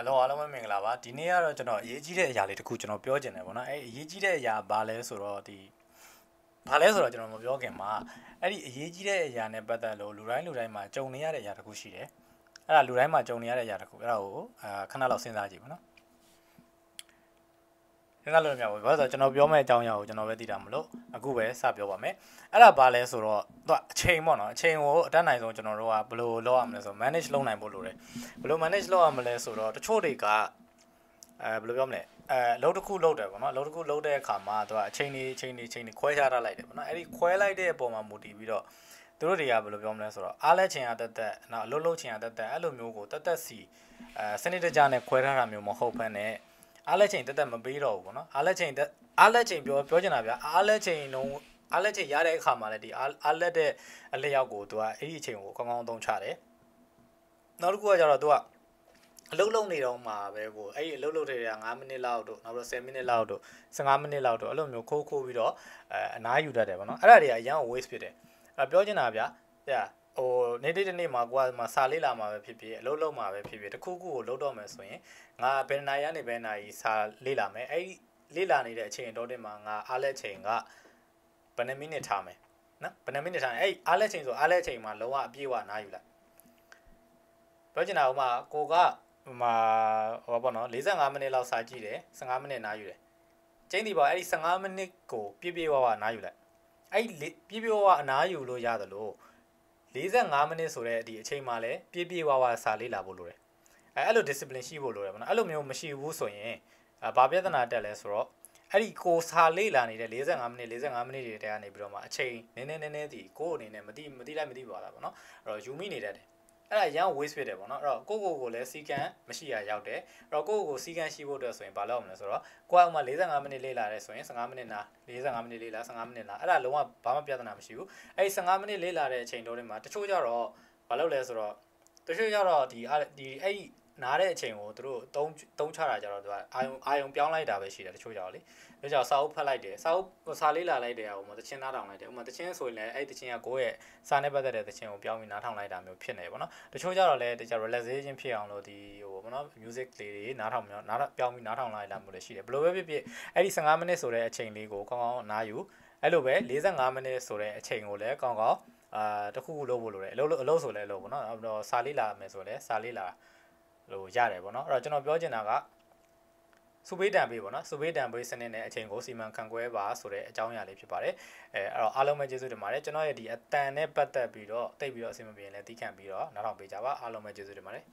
ဟယ်လိုအားလုံးပဲမင်္ဂလာပါဒီနေ့ကတော့ကျွန်တော်အရေးကြီးတဲ့အရာလေးတစ်ခုကျွန်တော်ပြောချင်တယ်ပေါ့နော်အဲအရေးကြီးတဲ့အရာဘာလဲဆိုတော့ဒီဘာလဲဆိုတော့ကျွန်တော်မပြောခင်မှာအဲ့ဒီအရေးကြီးတဲ့အရာနဲ့ပတ်သက်လို့လူတိုင်းလူတိုင်းမှာကြုံနေရတဲ့အရာတစ်ခုရှိတယ်အဲ့ဒါလူတိုင်းမှာကြုံနေရတဲ့အရာတစ်ခုအဲ့ဒါကိုအာခဏလောက်စဉ်းစားကြည့်ပါနော် စဉ်းစားလို့မရဘူးဘာလို့ဆိုတော့ကျွန်တော်ပြောမယ့်အကြောင်းအရာကိုကျွန်တော်ပဲသိတာမလို့အခုပဲစပြောပါမယ်အဲ့ဒါဘာလဲဆိုတော့သူကအချိန်ပေါ့နော်အချိန်ကိုအတတ်နိုင်ဆုံးကျွန်တော်တို့ကဘယ်လိုလုပ်ရမလဲဆိုတော့ manage လုပ်နိုင်ဖို့လိုတယ်ဘယ်လို manage လုပ်ရမလဲဆိုတော့တချို့တွေကအဲဘယ်လိုပြောမလဲအဲအလုပ်တစ်ခုလုပ်တယ်ပေါ့နော်အလုပ်တစ်ခုလုပ်တဲ့အခါမှာသူကအချိန်ကြီးအချိန်ကြီးအချိန်ကြီးခွဲခြားထားလိုက်တယ်ပေါ့နော်အဲ့ဒီခွဲလိုက်တဲ့အပေါ်မှာမူတည်ပြီးတော့သူတို့တွေကဘယ်လိုပြောမလဲဆိုတော့အားလဲချိန်ရတက်တက်နောက်အလုပ်လုပ်ချိန်ရတက်တက်အဲ့လိုမျိုးကိုတက်တက်စီအဲစနစ်တကျနဲ့ခွဲထားတာမျိုးမဟုတ်ဘဲနဲ့ အားလဲချိန်တက်တက်မပေးတော့ဘူးပေါ့နော်အားလဲချိန်တက်အားလဲချိန်ပြောပြောချင်တာဗျာအားလဲချိန်လုံးအားလက်ချိန်ရတဲ့အခါမှာလည်းဒီအားလက်တဲ့အလျောက်ကိုသူကအဲ့ဒီအချိန်ကိုကောင်းကောင်းသုံးချတယ်နောက်တစ်ခုကကျတော့သူကအလုပ်လုပ်နေတော့မှာပဲကိုအဲ့ဒီအလုပ်လုပ်တဲ့က9မိနစ်လောက်တို့နောက်ပြီး10မိနစ်လောက်တို့15မိနစ်လောက်တို့အဲ့လိုမျိုးခိုးခိုးပြီးတော့အဲအနားယူတတ်တယ်ဗောနော်အဲ့ဒါတွေကအရန် waste ဖြစ်တယ်အဲ့ပြောချင်တာဗျာ ဟဲ့ဟိုနေ့တစ်နေ့မှာကိုကမှစာလေးလာမှာပဲဖြစ်ဖြစ်အလုပ်လုပ်မှာပဲဖြစ်ဖြစ်တခုခုကိုလုပ်တော့မယ်ဆိုရင်ငါဘယ်နာရီကနေဘယ်နာရီစာလေးလာမယ်အဲ့ဒီလေးလာနေတဲ့အချိန်တော့တင်မှာငါအားလက်ချိန်ကဘယ်နှမိနစ်ထားမယ်နော်ဘယ်နှမိနစ်ထားရင်အဲ့အားလက်ချိန်ဆိုအားလက်ချိန်မှာလုံးဝအပြည့်အဝနားယူလိုက်ပြောချင်တာကမှကိုကဟိုမှာဟောပေါ့နော်45မိနစ်လောက်စာကြည့်တယ်15မိနစ်နားယူတယ်ကျင်းဒီပါအဲ့ဒီ15မိနစ်ကိုပြည့်ပြည့်ဝဝနားယူလိုက်အဲ့ဒီပြည့်ပြည့်ဝဝအနားယူလို့ရတယ်လို့ 45မိနစ်ဆိုတဲ့ဒီအချိန်မှာလည်းပြည့်ပြည့်ဝဝစာလေးလာဖို့လိုတယ်အဲအဲ့လို discipline ရှိဖို့လိုတယ်ဗောနော်အဲ့လိုမျိုးမရှိဘူးဆိုရင်ဘာပြဿနာတက်လဲဆိုတော့အဲ့ဒီကိုစာလေးလာနေတဲ့45မိနစ်45မိနစ်တွေတဲကနေပြီးတော့မှအချိန်နည်းနည်းနည်းနည်းဒီကိုအနေနဲ့မတိမတိလိုက်မတိပါလားဗောနော်အဲ့တော့ယူမိနေတတ်တယ် အဲ့ဒါရန် waste ဖြစ်တယ်ပေါ့နော်အဲ့တော့ကိုကိုကိုလည်းစီကံမရှိရရောက်တယ်အဲ့တော့ကိုကိုကိုစီကံရှိဖို့အတွက်ဆိုရင်ဘာလုပ်ရမလဲဆိုတော့ကိုကဥမာ45မိနစ်လေးလာတယ်ဆိုရင်15မိနစ်နာ45မိနစ်လေးလာ15မိနစ်လာအဲ့ဒါလုံးဝဘာမှပြဿနာမရှိဘူးအဲ့ဒီ15မိနစ်လေးလာတဲ့အချိန်တိုးတွေမှာတချို့ကြတော့ဘာလုပ်လဲဆိုတော့တချို့ကြတော့ဒီဒီအဲ့ဒီ နားတဲ့အချိန်ကိုသူတို့တုံးတုံးချတာကြတော့သူကအာယုံအာယုံပြောင်းလိုက်တာပဲရှိတယ်တချို့ကြတော့လေဒါကြောင့်စာအုပ်ဖတ်လိုက်တယ်စာအုပ်စာလေးလာလိုက်တယ်ဟိုမှာတချင်းနားထောင်လိုက်တယ်ဟိုမှာတချင်းဆိုရင်လည်းအဲ့တချင်းကကိုယ့်ရဲ့စာနဲ့ပတ်သက်တဲ့တချင်းကိုပြောင်းပြီးနားထောင်လိုက်တာမျိုးဖြစ်နေပေါ့နော်တချို့ကြတော့လည်းတခြား relaxation ဖြစ်အောင်လို့ဒီဟိုပေါ့နော် music လေးတွေနားထောင်မျိုးနားပြောင်းပြီးနားထောင်လိုက်တာမျိုးလည်းရှိတယ်ဘယ်လိုပဲဖြစ်ဖြစ်အဲ့ဒီ15မိနစ်ဆိုတဲ့အချိန်လေးကိုကောင်းကောင်းနားယူအဲ့လိုပဲ45မိနစ်ဆိုတဲ့အချိန်ကိုလည်းကောင်းကောင်းအာတခုခုလုပ်ဖို့လိုတယ်အလုပ်အလုပ်ဆိုလဲလုပ်ပေါ့နော်အဲ့တော့စာလေးလာမယ်ဆိုလဲစာလေးလာ ဟိုရတယ်ပေါ့နော်အဲ့တော့ကျွန်တော်ပြောချင်တာကစူပေးတံပေးပေါ့နော်စူပေးတံပေးစနစ်နဲ့အချိန်ကိုစီမံခန့်ခွဲပါဆိုတဲ့အကြောင်းအရာလေးဖြစ်ပါတယ်အဲအဲ့တော့အားလုံးပဲကျေးဇူးတင်ပါတယ်ကျွန်တော်ရဲ့ဒီအတန်နဲ့ပတ်သက်ပြီးတော့တိတ်ပြီးတော့အဆင်မပြေရင်လည်းတီးခန့်ပြီးတော့နောက်ထောင်ပေးကြပါအားလုံးပဲကျေးဇူးတင်ပါတယ်